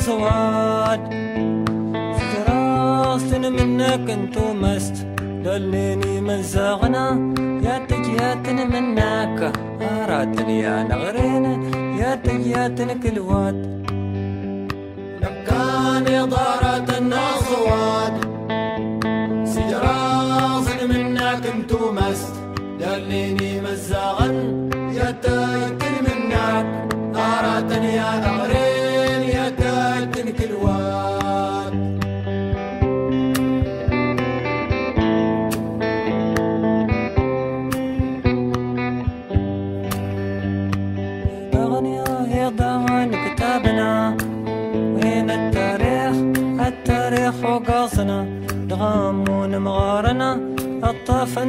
صوعات دراست منك انت مست. دلني من زغنا. يا تجياتن منك. اراتن يا نغرين يا تجياتن كل واد سجراز منك انتو مست دلني مزاغا.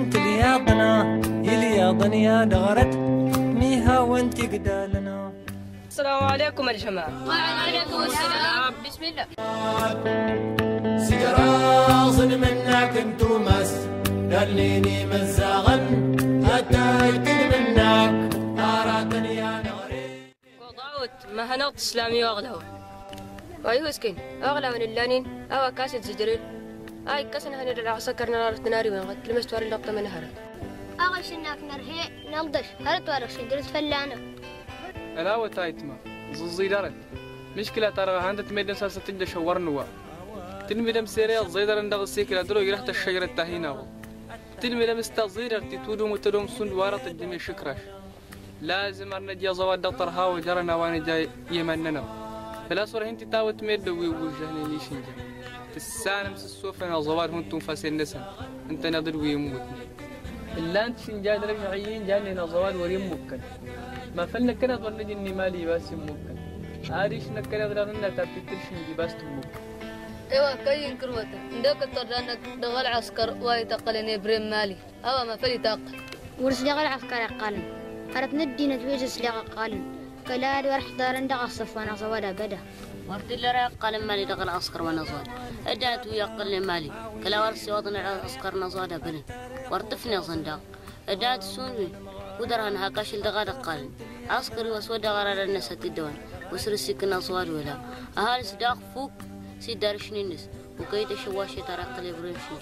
الطافنت لياضنا الياضن يا دغرت. ميها وانت قدالنا. السلام عليكم يا جماعة. وعليكم السلام. بسم الله. سجراز منك انتو مس. دليني مزاغا أتاكل منك. أراتني يا نغري وضعوت ما هنوت إسلامي وأغلو وأيوه سكين. أغلى من اللانين. أو كاسة زجريل. أي كاسن هنر العسكر نار ناري ونغت لمستوار اللقطة من هرت أغش إنك نرهي نلضش هرت ورق شجرة فلانة ألا وتايتما زوزي دارت. مشكلة ترى هانت ميدن ساسة تجد شورنوا تلميدم سيريا زيدر اندغ سيكلا درو يرحت الشجرة تهينا تلميدم استغزير تتودو متدوم سند وارت الجميع شكرش لازم أرنجي زواد طرها وجرنا وأنا جاي يمننا. فلا صور هنتي تاوت ميد ويوجهني ليش نجا تسالم سسوفنا زواد هنتم فاسين نسن أنت نضر ويموتني إلا أنت شنجا درج عيين جاني نزواد وريم ممكن ما فلنا كنا ظن إني مالي بس ممكن عاريش نكنا ظننا تبتكر شنجي بس ممكن أيوه كاين كروتة. ندوك الطرانك دغل عسكر ويتقلني بريم مالي. أوا ما فلي تاقل ورس لغل عسكر قالن هرت ندي نتويجس لغا قالن كلاري ورح دارن دغا صفانا صوادا بدا ورد اللي رايق قال مالي دخل عسكر ونزاد ادات ويقل مالي. كلا ورسي وطن عسكر نزاد بنن ورطفني صندوق. ادات سوني. ودرهن هاكاش الدغا قال. عسكري وسود غرار الناس تدوان وسرسي كنا صواد ولا. أهالي صداق فوق. سيدار شنينس وكيت شواشي ترى قلب رمشي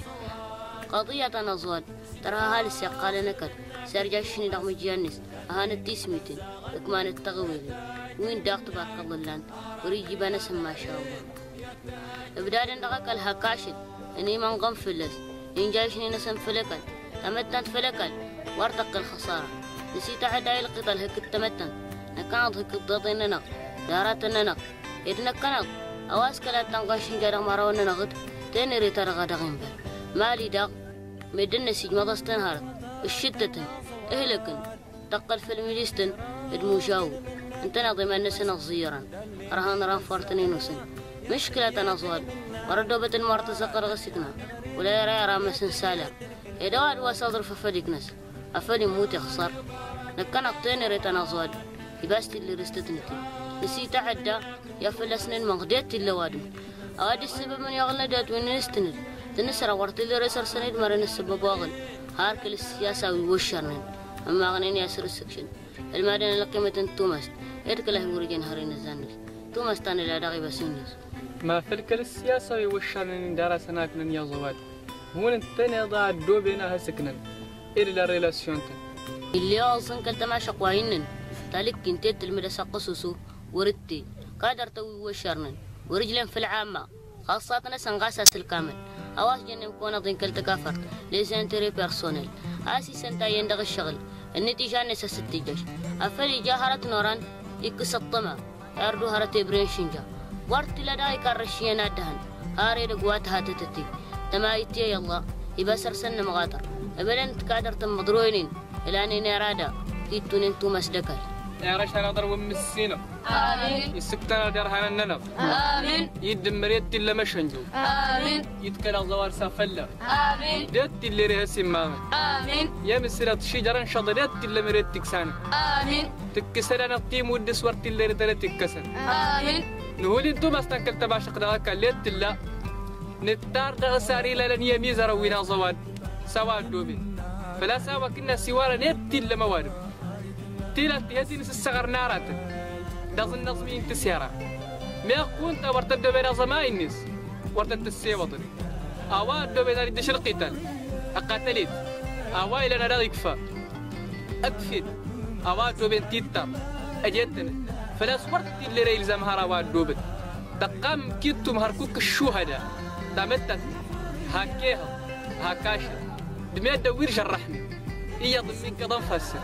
قضية نزاد ترى هالي سيقال نكد سيرجع شني دغم جيانس اهان التيسميتين اكمان التغويل. وين داق تبارك الله لأن وريجي بنس ما شاء الله. ابداد دغك الهكاشد إني من قم فلس. إن جايشني نسم فلكل تمتن فلكل وارتق الخسارة. نسيت عداي القتل هك التمتن نكاد هك الضغطين دارات ننق. إذن كنق أواس كلا تنقاشين جرى مراون نغد تاني ريتر غدا غنبر مالي داق مدن سيج مضستن هارت الشدة. إهلكن. تقل في الميليستن. ادموشاو أنت نظيم النسن صغيرا رهان ران فارتني نسن. مشكلة نصواد وردو بتن مرت سقر غسكنا. ولا يرى يرى مسن سالا إدواد وصدر ففدكنس أفلي موت يخسر. نكنا قطين ريت نصواد يباستي اللي رستتنتي نسيت عدى يا فلسنين مغديت اللي وادم. أوادي السبب من يغلى دات وين نستند. تنسر ورت اللي رسر سند مرن السبب واغل هاركل السياسة ويوشرنين. أما غنين ياسر السكشن. المادن لقيمة توماس. إرك له ورجين هرين الزانس توماس تاني لا داغي بسينيس ما السياسة ويوشرني دارا سناكن يا زواد. هون التاني ضاع دو بينها سكنن إلا ريلاسيون اللي أصلا كنت ما شقواينن تالك كنتي المدرسة قصصو وردتي قادر توي وشرنن ورجلين في العامة. خاصة سنغاسة الكامل أواس جنم كون ضين كل تكافر. ليسنتري بيرسونيل آسي سنتا يندغ الشغل. النتيجة نسا ستيجش أفلي جاهرة نوران يكس الطمع يردو هرة إبرين شنجا. ورت لداي كارشينا دهن هاري دقوات هاتتتي. تمايتي يلا يبسر سن مغاطر أبدا تكادر تمضروينين. إلاني نرادا كيتونين تو مسدكال يا رش أنا ضرب من السينة. آمين. يسكتنا درهان الننف آمين. يدمر يدي اللي مشنجو آمين. يتكلا زوار سافلا آمين. ديت اللي ريها سمامة آمين. يا مسيرة شجرة شطر يدي اللي مريت تكسان آمين. تكسر أنا قيم ودس ورت اللي ريتنا تكسر آمين. نقول انتو بس تنكل تباشق دغاك ليت لا نتار دغ ساري لن يميز روينا زواد. سوا دوبي فلا سوا كنا سوارا نت اللي موارد تيلا تيزي نس الصغر نارات دازن انت سيارة. ما يكون تا ورتد بين زماين نس ورتد السيوطن أوا دو بين اللي دشر قتال. أقتلت أوا إلى نرى يكفى. أكفيد أوا دو بين تيتا أجتنا فلا صورت اللي ريل زمهرا وادوبت دقام كيتم هركوك الشهداء دامتت. هاكيها. هاكاشا. دمي دوير شرحني إيا ضمين كضن فسر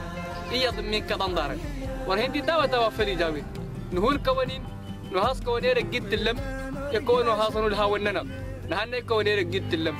إيا ضمين كضن دارك ورهندي داوة توافلي داوي نهون كونين نهاس كونير جد اللم يكونوا هاصنوا الهاوننا نهانا كونير جد اللم.